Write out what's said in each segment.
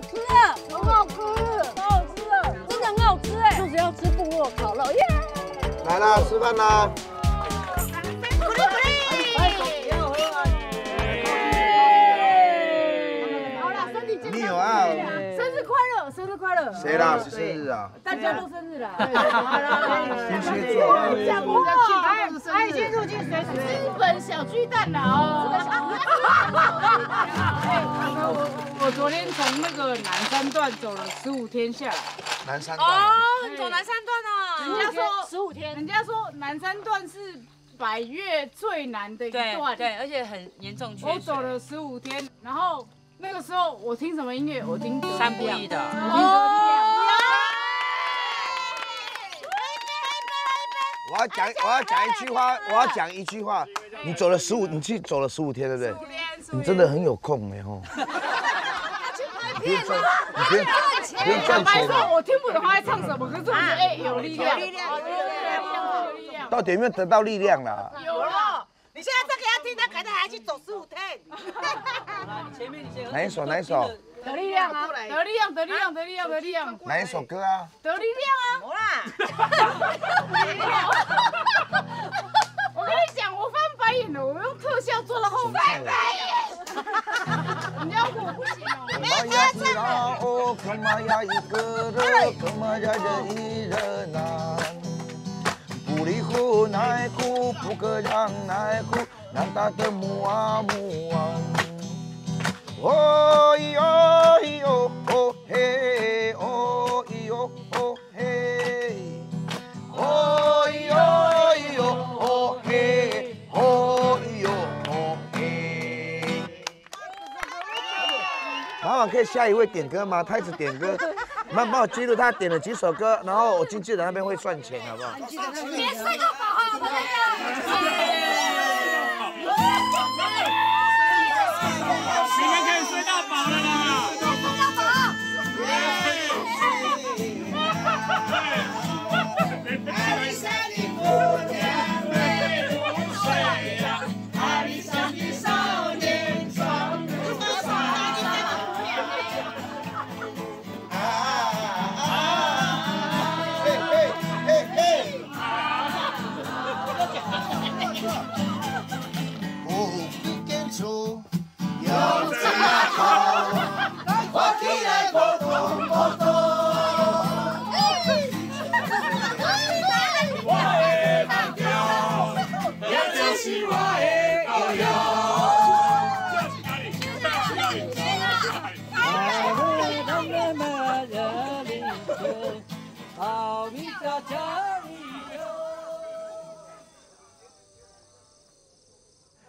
好吃啊，很好吃，好好吃啊，真的很好吃哎，就是要吃部落烤肉耶！来啦，吃饭啦！好啦，身体健康，生日快乐，生日快乐！谁啦？谁生日啊？大家都生日啦！天蝎座啊。讲话，他他已经入境随俗，资本小巨蛋了哦。我我昨天从那个南山段走了十五天下来，南山段。哦，你走南山段啊？人家说十五天，人家说南山段是百越最难的一段，对，而且很严重缺水。我走了十五天，然后那个时候我听什么音乐？我听三不一的。我要讲，我要讲一句话，我要讲一句话。你走了十五，你去走了十五天，对不对？你真的很有空哎吼。你不用赚，你不用，你不用赚坦白说，钱啊。我听不懂他在唱什么，可是我觉得哎有力量，有力量，有力量，有力量。到底有没有得到力量啦？有了，你现在再给他听，他可能还要去走十五天。哪一首？哪一首？得力量啊，得力量，得力量，得力量，得力量，哪一首歌啊？得力量啊！好啦，我跟你讲，我翻白眼了，我用特效做了哦。玛雅伊拉哦，玛雅一个人，可玛雅人一人难。不离湖奈湖，不可让奈湖，南大的木啊木啊。哦哟可以下一位点歌吗？他一直点歌，慢帮我记录他点了几首歌，然后我经纪人那边会算钱，好不好？别睡到饱哈，我们明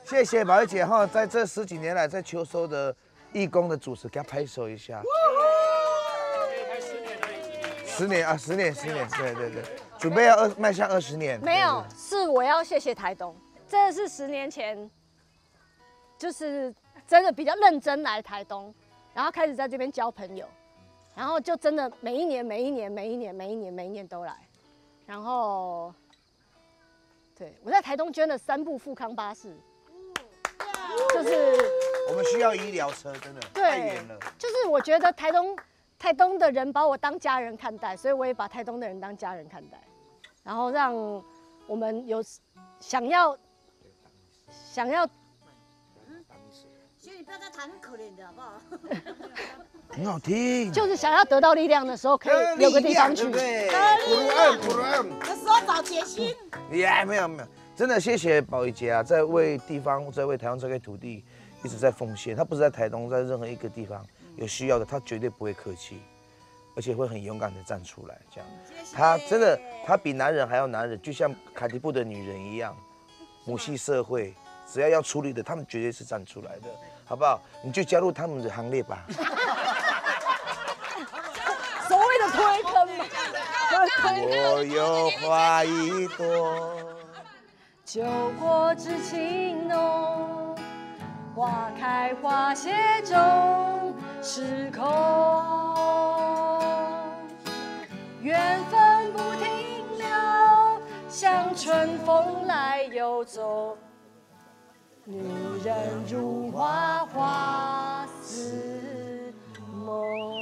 谢谢宝玉姐哈，在这十几年来在秋收的义工的主持，给她拍手一下。十年啊，十年，十年，对对对，准备要二迈向二十年。没有，是我要谢谢台东，真的是十年前，就是真的比较认真来台东，然后开始在这边交朋友，然后就真的每一年、每一年、每一年、每一年、每一年都来，然后，对我在台东捐了三部富康巴士，就是我们需要医疗车，真的对太远了。就是我觉得台东台东的人把我当家人看待，所以我也把台东的人当家人看待，然后让我们有想要想要很可怜的好不好？很好听，就是想要得到力量的时候，可以有个地方去对不。对？普鲁恩，普。这时候找决心。耶没有没有，真的谢谢宝仪姐啊，在为地方，在为台湾这块土地一直在奉献。她不是在台东，在任何一个地方有需要的，她绝对不会客气，而且会很勇敢的站出来。这样，她真的，她比男人还要男人，就像卡迪布的女人一样，母系社会，只要要处理的，他们绝对是站出来的，好不好？你就加入他们的行列吧。所谓的推坑嘛，我有花一朵。酒过知情浓，花开花谢终是空。缘分不停留，像春风来又走。女人如花花似梦。